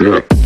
Yeah.